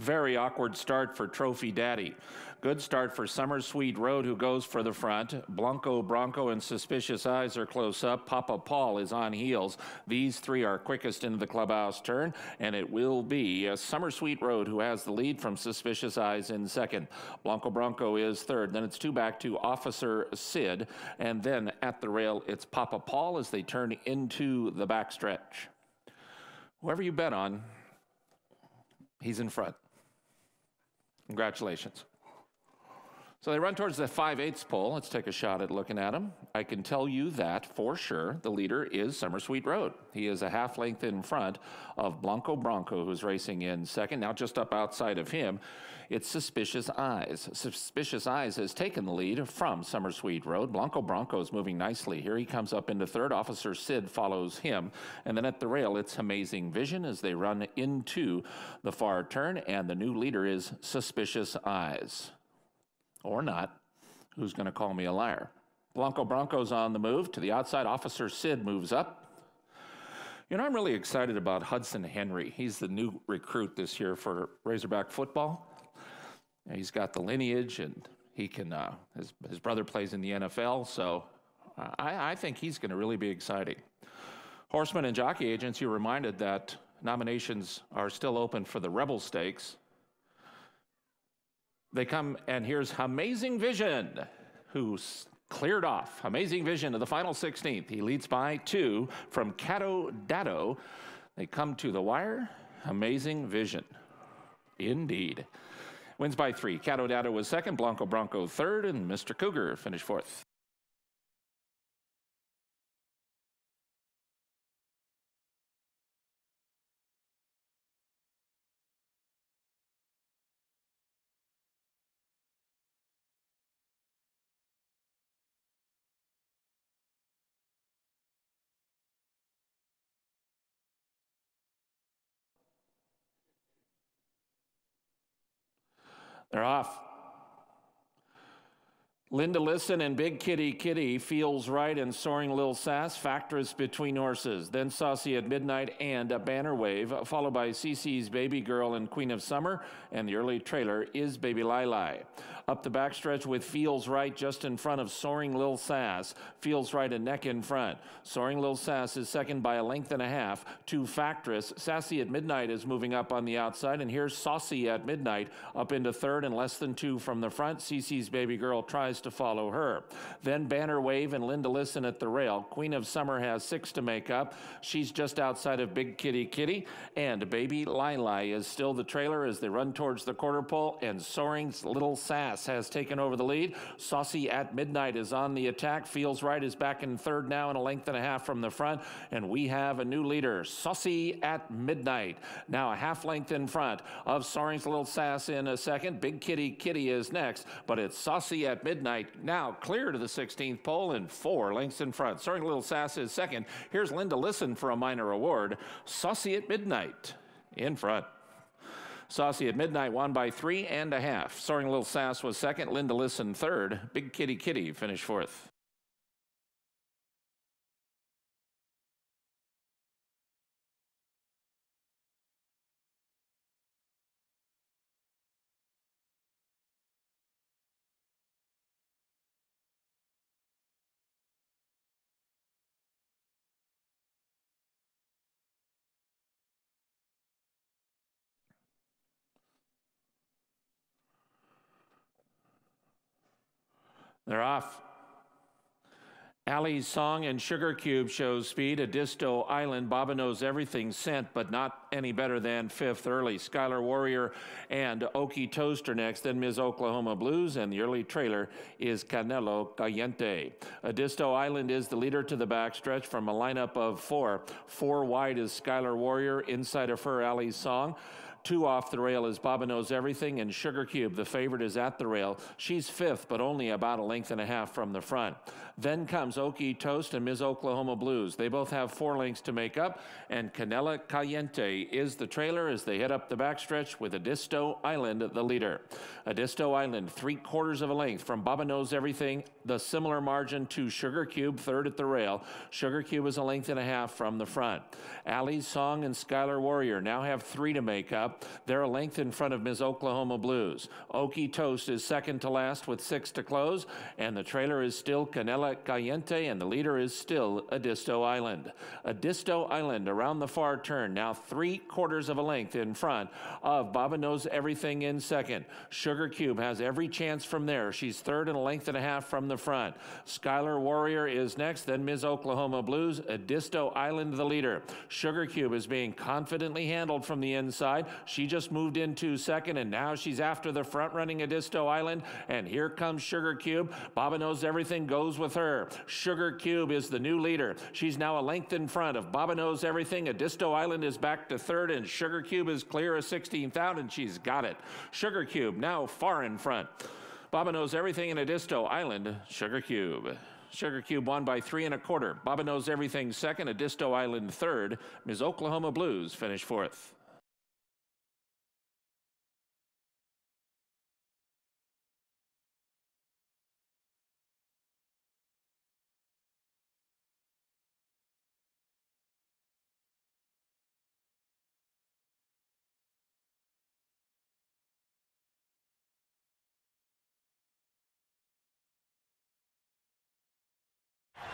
Very awkward start for Trophy Daddy. Good start for Summer Sweet Road, who goes for the front. Blanco Bronco and Suspicious Eyes are close up. Papa Paul is on heels. These three are quickest into the clubhouse turn, and it will be Summer Sweet Road who has the lead from Suspicious Eyes in second. Blanco Bronco is third. Then it's two back to Officer Sid, and then at the rail it's Papa Paul as they turn into the backstretch. Whoever you bet on, he's in front. Congratulations. So they run towards the 5 8 pole. Let's take a shot at looking at him. I can tell you that for sure the leader is Summer Sweet Road. He is a half length in front of Blanco Bronco, who's racing in second. Now, just up outside of him, it's Suspicious Eyes. Suspicious Eyes has taken the lead from Summer Sweet Road. Blanco Bronco is moving nicely. Here he comes up into third. Officer Sid follows him. And then at the rail, it's Amazing Vision as they run into the far turn. And the new leader is Suspicious Eyes or not, who's going to call me a liar? Blanco Bronco's on the move. To the outside, Officer Sid moves up. You know, I'm really excited about Hudson Henry. He's the new recruit this year for Razorback football. He's got the lineage, and he can. Uh, his his brother plays in the NFL, so uh, I, I think he's going to really be exciting. Horseman and jockey agents, you're reminded that nominations are still open for the Rebel Stakes. They come, and here's Amazing Vision, who's cleared off. Amazing Vision to the final 16th. He leads by two from Cato Dado. They come to the wire. Amazing Vision. Indeed. Wins by three. Cato Dado was second, Blanco Bronco third, and Mr. Cougar finished fourth. They're off. Linda Listen and Big Kitty Kitty feels right and soaring Lil Sass, Factress between horses. Then Saucy at Midnight and a Banner Wave, followed by CC's Baby Girl and Queen of Summer, and the early trailer is Baby Lai Lai. Up the backstretch with Feels Right just in front of Soaring Lil Sass. Feels Right a neck in front. Soaring Lil Sass is second by a length and a half to Factress. Sassy at Midnight is moving up on the outside, and here's Saucy at Midnight up into third and less than two from the front. CC's Baby Girl tries to follow her. Then Banner Wave and Linda Listen at the rail. Queen of Summer has six to make up. She's just outside of Big Kitty Kitty, and Baby Lai is still the trailer as they run towards the quarter pole, and Soaring's Little Sass has taken over the lead. Saucy at Midnight is on the attack. Feels Right is back in third now and a length and a half from the front. And we have a new leader, Saucy at Midnight. Now a half length in front of Soaring's Little Sass in a second. Big Kitty Kitty is next, but it's Saucy at Midnight now clear to the 16th pole and four lengths in front. Soaring Little Sass is second. Here's Linda Listen for a minor award. Saucy at Midnight in front. Saucy at Midnight won by three and a half. Soaring Little Sass was second. Linda Listen third. Big Kitty Kitty finished fourth. They're off. Ali's song and Sugar Cube shows speed. Edisto Island, Baba knows everything sent, but not any better than fifth early. Skylar Warrior and Okie Toaster next, then Ms. Oklahoma Blues, and the early trailer is Canelo Caliente. Edisto Island is the leader to the backstretch from a lineup of four. Four wide is Skylar Warrior, inside of her Ali's song. Two off the rail is Baba Knows Everything, and Sugar Cube, the favorite, is at the rail. She's fifth, but only about a length and a half from the front. Then comes Okie Toast and Ms. Oklahoma Blues. They both have four lengths to make up, and Canela Caliente is the trailer as they head up the backstretch with Edisto Island the leader. Edisto Island, three quarters of a length from Baba Knows Everything, the similar margin to Sugar Cube, third at the rail. Sugar Cube is a length and a half from the front. Allie's Song and Skylar Warrior now have three to make up. They're a length in front of Ms. Oklahoma Blues. Okie Toast is second to last with six to close, and the trailer is still Canela Caliente, and the leader is still Edisto Island. Edisto Island around the far turn, now three quarters of a length in front of Baba Knows Everything in second. Sugar Cube has every chance from there. She's third and a length and a half from the front. Skylar Warrior is next, then Ms. Oklahoma Blues. Edisto Island the leader. Sugar Cube is being confidently handled from the inside. She just moved into second, and now she's after the front running Edisto Island. And here comes Sugar Cube. Baba knows everything goes with her. Sugar Cube is the new leader. She's now a length in front of Baba knows everything. Edisto Island is back to third, and Sugar Cube is clear of 16th out, and she's got it. Sugar Cube now far in front. Baba knows everything in Edisto Island. Sugar Cube. Sugar Cube won by three and a quarter. Baba knows everything second. Edisto Island third. Ms. Oklahoma Blues finished fourth.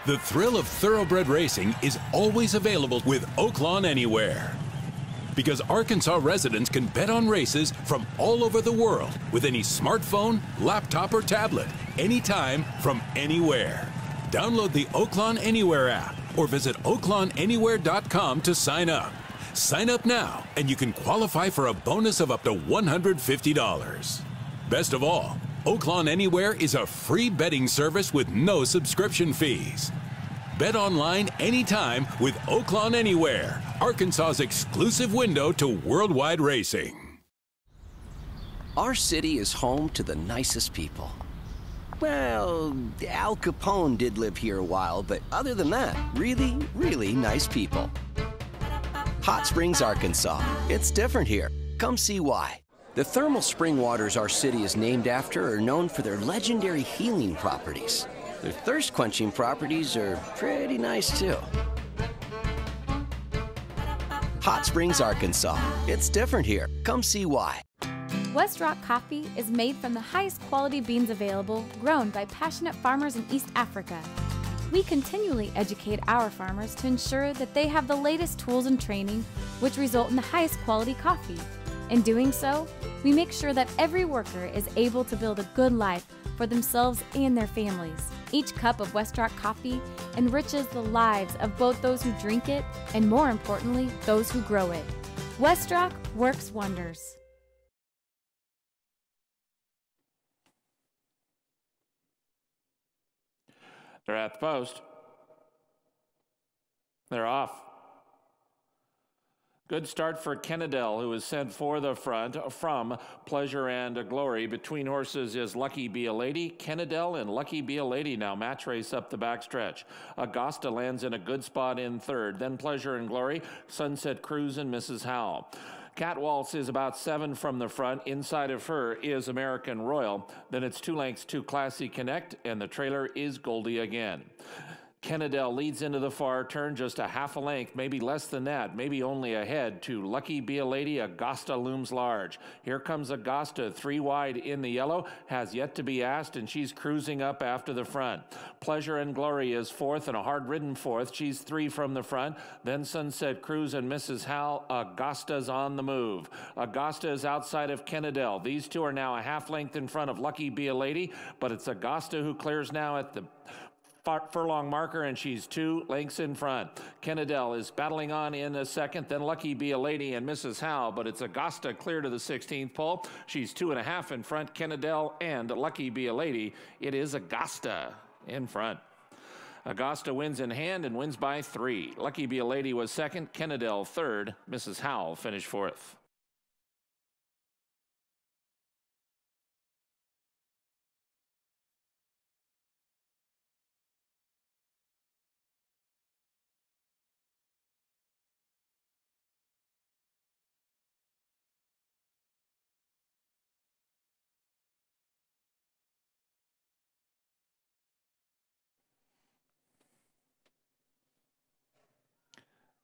The thrill of thoroughbred racing is always available with Oaklawn Anywhere. Because Arkansas residents can bet on races from all over the world with any smartphone, laptop, or tablet, anytime, from anywhere. Download the Oaklawn Anywhere app or visit oaklawnanywhere.com to sign up. Sign up now and you can qualify for a bonus of up to $150. Best of all, Oaklawn Anywhere is a free betting service with no subscription fees. Bet online anytime with Oaklawn Anywhere, Arkansas's exclusive window to worldwide racing. Our city is home to the nicest people. Well, Al Capone did live here a while, but other than that, really, really nice people. Hot Springs, Arkansas. It's different here. Come see why. The thermal spring waters our city is named after are known for their legendary healing properties. Their thirst quenching properties are pretty nice too. Hot Springs, Arkansas. It's different here. Come see why. Westrock Coffee is made from the highest quality beans available, grown by passionate farmers in East Africa. We continually educate our farmers to ensure that they have the latest tools and training, which result in the highest quality coffee. In doing so, we make sure that every worker is able to build a good life for themselves and their families. Each cup of Westrock coffee enriches the lives of both those who drink it and, more importantly, those who grow it. Westrock works wonders. They're at the post. They're off. Good start for Kennedell, who is sent for the front from Pleasure and Glory. Between horses is Lucky Be a Lady. Kennedell and Lucky Be a Lady now match race up the backstretch. Augusta lands in a good spot in third. Then Pleasure and Glory, Sunset Cruise, and Mrs. Howell. Cat Waltz is about seven from the front. Inside of her is American Royal. Then it's two lengths to Classy Connect, and the trailer is Goldie again. Kennedell leads into the far turn just a half a length, maybe less than that, maybe only ahead to Lucky Be a Lady. Augusta looms large. Here comes Augusta, three wide in the yellow, has yet to be asked, and she's cruising up after the front. Pleasure and Glory is fourth and a hard ridden fourth. She's three from the front. Then Sunset Cruise and Mrs. Hal. Augusta's on the move. Augusta is outside of Kennedell. These two are now a half length in front of Lucky Be a Lady, but it's Augusta who clears now at the furlong marker, and she's two lengths in front. Kennedell is battling on in a second, then Lucky Be a Lady and Mrs. Howe, but it's Augusta clear to the 16th pole. She's two and a half in front. Kennedell and Lucky Be a Lady. It is Augusta in front. Augusta wins in hand and wins by three. Lucky Be a Lady was second. Kennedell third. Mrs. Howell finished fourth.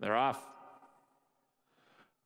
They're off.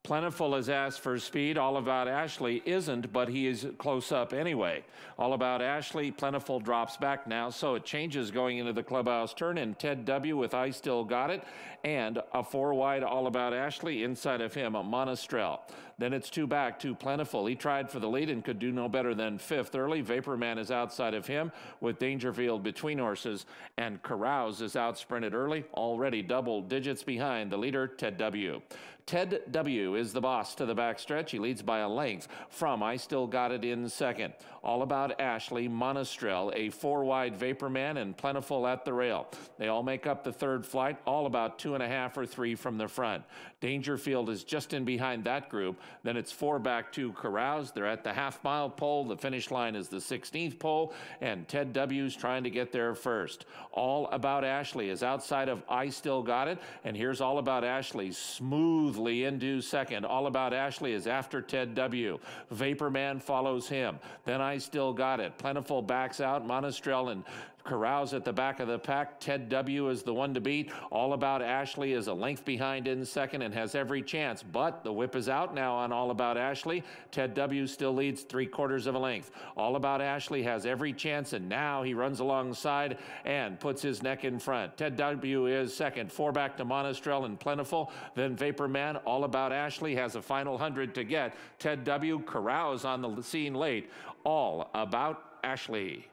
Plentiful has asked for speed. All About Ashley isn't, but he is close up anyway. All About Ashley, Plentiful drops back now, so it changes going into the clubhouse turn. And Ted W. with I Still Got It, and a four wide All About Ashley inside of him, a Monastrell. Then it's two back, two Plentiful. He tried for the lead and could do no better than fifth early. Vaporman is outside of him with Dangerfield between horses, and Carouse is out sprinted early, already double digits behind the leader, Ted W. Ted W. is the boss to the backstretch. He leads by a length from I Still Got It in second. All About Ashley, Monastrell, a four-wide Vaporman, and Plentiful at the rail. They all make up the third flight, all about two and a half or three from the front. Dangerfield is just in behind that group. Then it's four back to Carouse. They're at the half-mile pole. The finish line is the 16th pole, and Ted W.'s trying to get there first. All About Ashley is outside of I Still Got It, and here's All About Ashley smoothly into second. All About Ashley is after Ted W. Vapor Man follows him. Then I Still Got It. Plentiful backs out. Monastrell and Carouse at the back of the pack. Ted W. is the one to beat. All About Ashley is a length behind in second and has every chance. But the whip is out now on All About Ashley. Ted W. still leads three quarters of a length. All About Ashley has every chance, and now he runs alongside and puts his neck in front. Ted W. is second. Four back to Monastrell and Plentiful. Then Vapor Man, All About Ashley has a final hundred to get. Ted W. Carouse on the scene late. All About Ashley.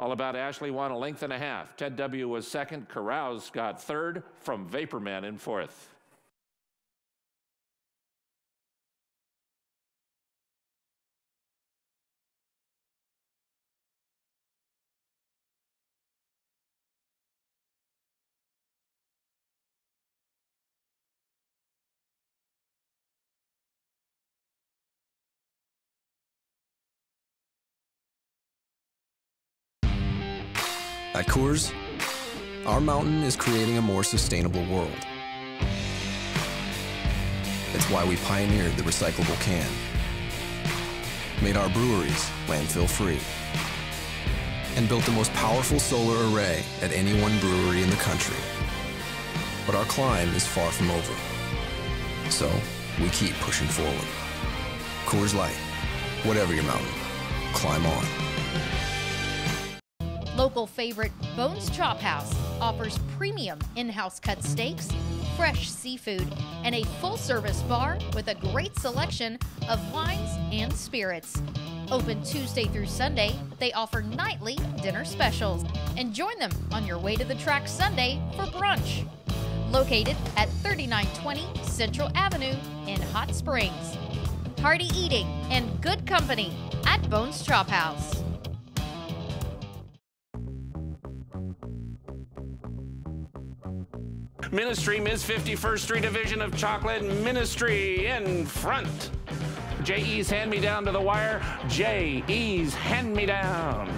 All About Ashley won a length and a half. Ted W. was second. Carouse got third from Vaporman in fourth. At Coors, our mountain is creating a more sustainable world. It's why we pioneered the recyclable can, made our breweries landfill free, and built the most powerful solar array at any one brewery in the country. But our climb is far from over. So we keep pushing forward. Coors Light, whatever your mountain, climb on. Local favorite Bones Chop House offers premium in house cut steaks, fresh seafood, and a full service bar with a great selection of wines and spirits. Open Tuesday through Sunday, they offer nightly dinner specials. And join them on your way to the track Sunday for brunch. Located at 3920 Central Avenue in Hot Springs. Hearty eating and good company at Bones Chop House. Ministry, Miss 51st Street Division of Chocolate Ministry in front. J.E.'s hand me down to the wire. J.E.'s hand me down.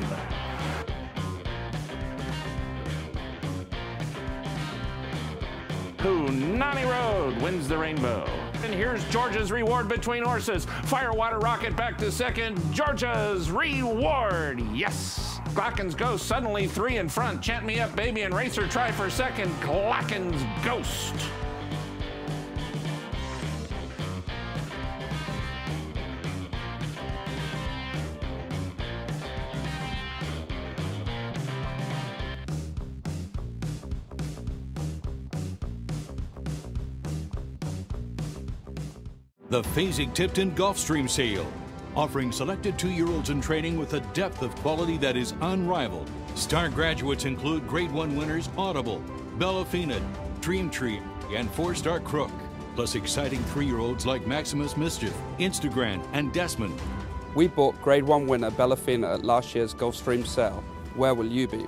Nani Road wins the rainbow. And here's Georgia's reward between horses. Firewater Rocket back to second. Georgia's reward. Yes. Glocken's Ghost suddenly three in front. Chant me up, baby, and Racer try for second. Glocken's Ghost. The Fasig-Tipton Gulfstream Sale, offering selected two-year-olds in training with a depth of quality that is unrivaled. Star graduates include Grade 1 winners Audible, Bellafina, Dream Tree, and four-star Crook, plus exciting three-year-olds like Maximus Mischief, Instagrand, and Desmond. We bought Grade 1 winner Bellafina at last year's Gulfstream sale. Where will you be?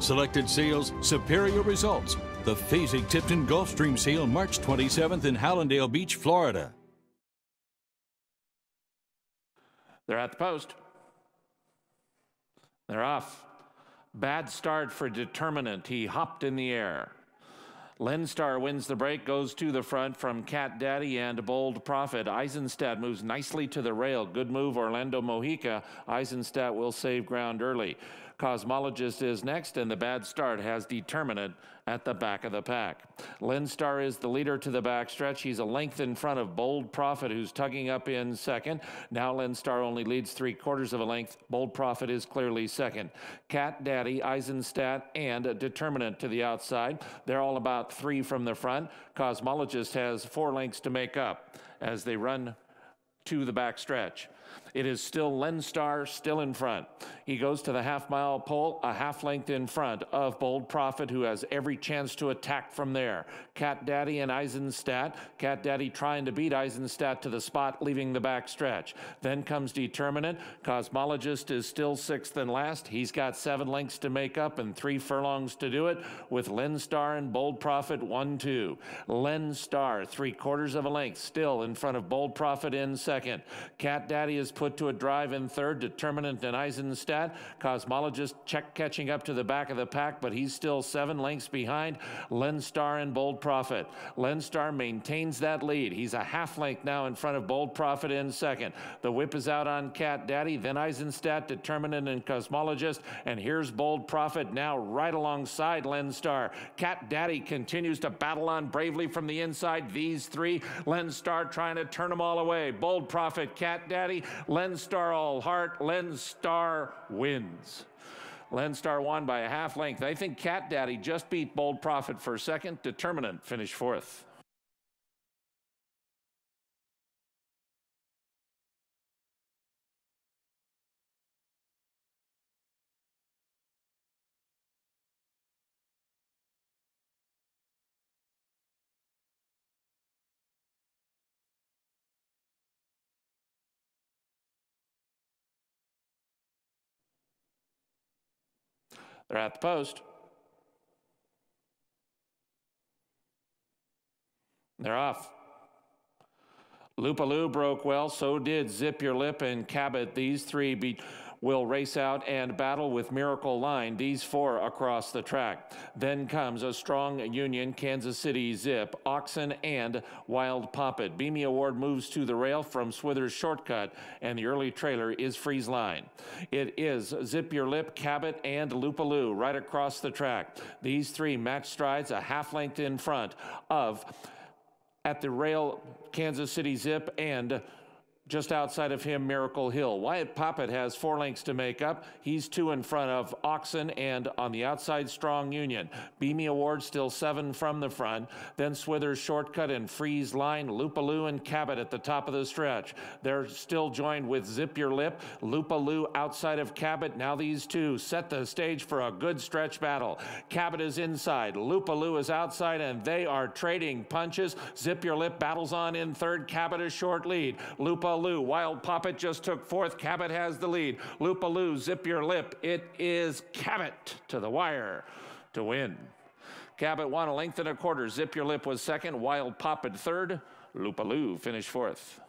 Selected sales, superior results. The Fasig-Tipton Gulfstream Sale, March 27th in Hallandale Beach, Florida. They're at the post. They're off. Bad start for Determinant. He hopped in the air. Lenstar wins the break, goes to the front from Cat Daddy and Bold Prophet. Eisenstadt moves nicely to the rail. Good move, Orlando Mojica. Eisenstadt will save ground early. Cosmologist is next, and the bad start has Determinant at the back of the pack. Lenstar is the leader to the backstretch. He's a length in front of Bold Profit, who's tugging up in second. Now Lenstar only leads three quarters of a length. Bold Profit is clearly second. Cat Daddy, Eisenstadt, and Determinant to the outside. They're all about three from the front. Cosmologist has four lengths to make up as they run to the backstretch. It is still Lenstar still in front. He goes to the half mile pole, a half length in front of Bold Prophet, who has every chance to attack from there. Cat Daddy and Eisenstadt. Cat Daddy trying to beat Eisenstadt to the spot, leaving the back stretch. Then comes Determinant. Cosmologist is still sixth and last. He's got seven lengths to make up and three furlongs to do it, with Lenstar and Bold Prophet 1 2. Lenstar, three quarters of a length, still in front of Bold Prophet in second. Cat Daddy is put to a drive in third, Determinant and Eisenstadt. Cosmologist check catching up to the back of the pack, but he's still seven lengths behind Lenstar and Bold Profit. Lenstar maintains that lead. He's a half length now in front of Bold Profit in second. The whip is out on Cat Daddy, then Eisenstadt, Determinant, and Cosmologist. And here's Bold Profit now right alongside Lenstar. Cat Daddy continues to battle on bravely from the inside. These three, Lenstar trying to turn them all away. Bold Profit, Cat Daddy, Lenstar all heart. Lenstar wins. Lenstar won by a half length. I think Cat Daddy just beat Bold Profit for second. Determinant finished fourth. They're at the post. They're off. Lupaloo broke well, so did Zip Your Lip and Cabot. These three beat will race out and battle with Miracle Line, these four across the track. Then comes a strong Union, Kansas City Zip, Oxen, and Wild Poppet. Beamy Award moves to the rail from Swithers Shortcut, and the early trailer is Freeze Line. It is Zip Your Lip, Cabot, and Lupaloo right across the track. These three match strides a half length in front of at the rail Kansas City Zip and just outside of him, Miracle Hill. Wyatt Poppet has four lengths to make up. He's two in front of Oxen and on the outside, Strong Union. Beamy Award still seven from the front. Then Swithers Shortcut and Freeze Line, Lupaloo and Cabot at the top of the stretch. They're still joined with Zip Your Lip, Lupaloo outside of Cabot. Now these two set the stage for a good stretch battle. Cabot is inside, Lupaloo is outside, and they are trading punches. Zip Your Lip battles on in third. Cabot is short lead. Lupa Lou. Wild Poppet just took fourth. Cabot has the lead. Lupaloo, zip your lip. It is Cabot to the wire to win. Cabot won a length and a quarter. Zip your lip was second. Wild Poppet third. Lupaloo finished fourth.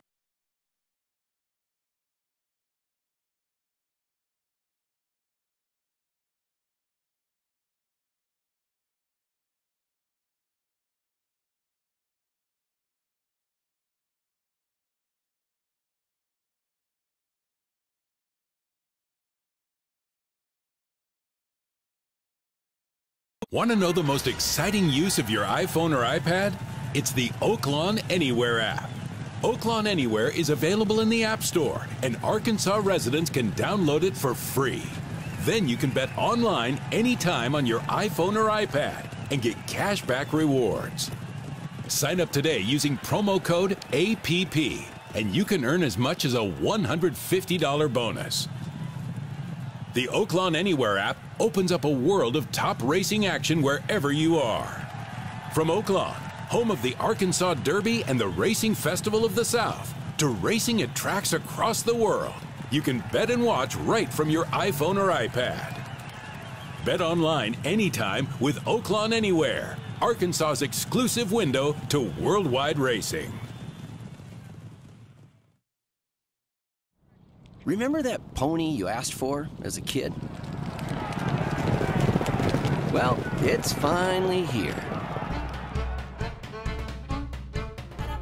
Want to know the most exciting use of your iPhone or iPad? It's the Oaklawn Anywhere app. Oaklawn Anywhere is available in the App Store, and Arkansas residents can download it for free. Then you can bet online anytime on your iPhone or iPad and get cashback rewards. Sign up today using promo code APP, and you can earn as much as a $150 bonus. The Oaklawn Anywhere app opens up a world of top racing action wherever you are. From Oaklawn, home of the Arkansas Derby and the Racing Festival of the South, to racing at tracks across the world, you can bet and watch right from your iPhone or iPad. Bet online anytime with Oaklawn Anywhere, Arkansas's exclusive window to worldwide racing. Remember that pony you asked for as a kid? Well, it's finally here.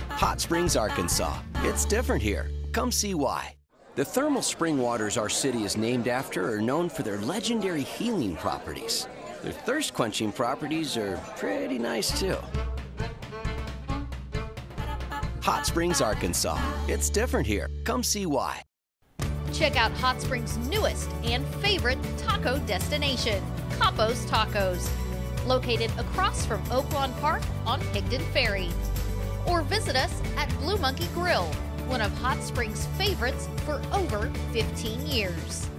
Hot Springs, Arkansas. It's different here. Come see why. The thermal spring waters our city is named after are known for their legendary healing properties. Their thirst quenching properties are pretty nice too. Hot Springs, Arkansas. It's different here. Come see why. Check out Hot Springs' newest and favorite taco destination, Capo's Tacos, located across from Oaklawn Park on Higdon Ferry. Or visit us at Blue Monkey Grill, one of Hot Springs' favorites for over 15 years.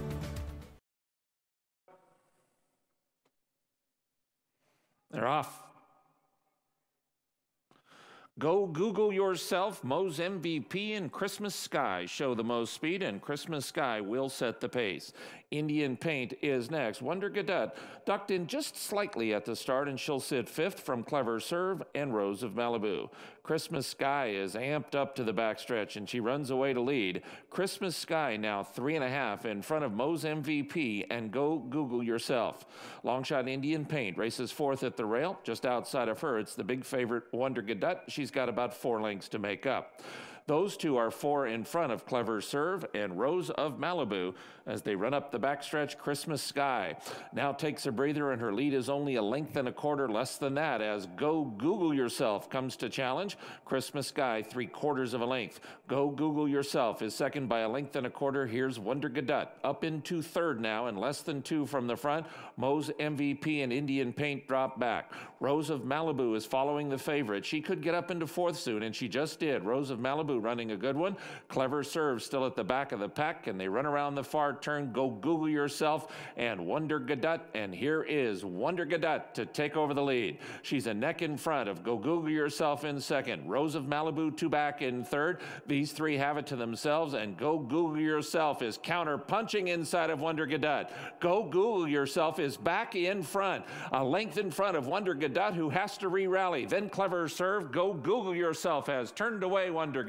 They're off. Go Google yourself. Mo's MVP and Christmas Sky show the most speed, and Christmas Sky will set the pace. Indian Paint is next. Wonder Gadot ducked in just slightly at the start, and she'll sit fifth from Clever Serve and Rose of Malibu. Christmas Sky is amped up to the backstretch, and she runs away to lead. Christmas Sky now three and a half in front of Moe's MVP, and go Google yourself. Longshot Indian Paint races fourth at the rail. Just outside of her, it's the big favorite Wonder Gadot. She's got about four lengths to make up. Those two are four in front of Clever Serve and Rose of Malibu as they run up the backstretch. Christmas Sky now takes a breather, and her lead is only a length and a quarter less than that as Go Google Yourself comes to challenge. Christmas Sky, three quarters of a length. Go Google Yourself is second by a length and a quarter. Here's Wonder Gadot up into third now and less than two from the front. Moe's MVP and Indian Paint drop back. Rose of Malibu is following the favorite. She could get up into fourth soon, and she just did. Rose of Malibu running a good one. Clever serve still at the back of the pack, and they run around the far turn. Go Google yourself and Wonder Gadot. And here is Wonder Gadot to take over the lead. She's a neck in front of Go Google yourself in second. Rose of Malibu two back in third. These three have it to themselves, and Go Google yourself is counter punching inside of Wonder Gadot. Go Google yourself is back in front, a length in front of Wonder Gadot, who has to re-rally. Then clever serve. Go Google yourself has turned away Wonder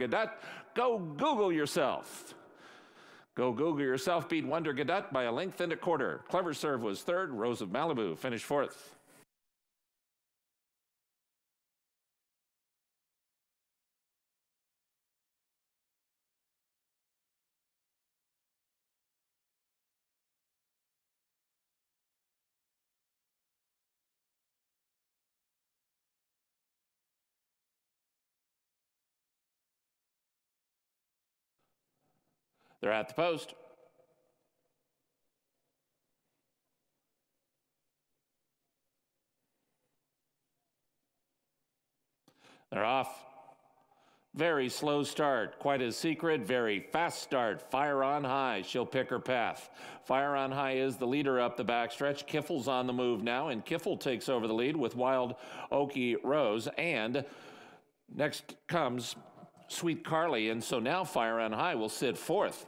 Go Google yourself. Go Google yourself beat Wonder Gadot by a length and a quarter. Clever Serve was third. Rose of Malibu finished fourth. They're at the post. They're off. Very slow start, quite a secret, very fast start. Fire on high, she'll pick her path. Fire on high is the leader up the backstretch. Kiffel's on the move now, and Kiffel takes over the lead with Wild Oaky Rose. And next comes Sweet Carly, and so now Fire on High will sit fourth.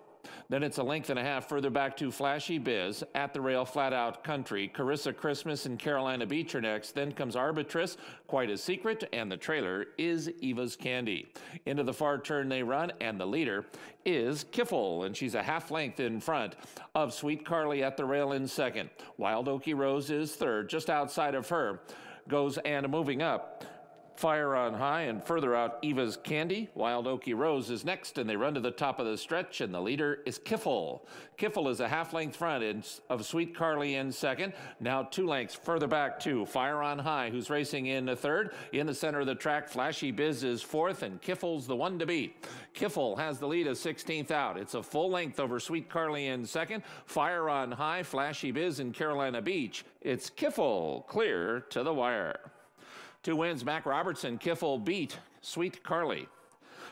Then it's a length and a half further back to Flashy Biz, At the Rail, Flat Out Country, Carissa Christmas, and Carolina Beach are next. Then comes Arbitress, Quite a Secret, and the trailer is Eva's Candy. Into the far turn they run, and the leader is Kiffle, and she's a half length in front of Sweet Carly at the rail in second. Wild Oaky Rose is third, just outside of her goes and moving up. Fire on High and further out Eva's Candy. Wild Oaky Rose is next, and they run to the top of the stretch, and the leader is Kiffle. Kiffle is a half length front in, of Sweet Carly in second. Now two lengths further back to Fire on High, who's racing in the third. In the center of the track, Flashy Biz is fourth, and Kiffle's the one to beat. Kiffle has the lead of 16th out. It's a full length over Sweet Carly in second. Fire on High, Flashy Biz, in Carolina Beach. It's Kiffle clear to the wire. Two wins, Mac Robertson, Kiffle beat Sweet Carly.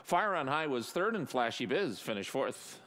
Fire on High was third and Flashy Biz finished fourth.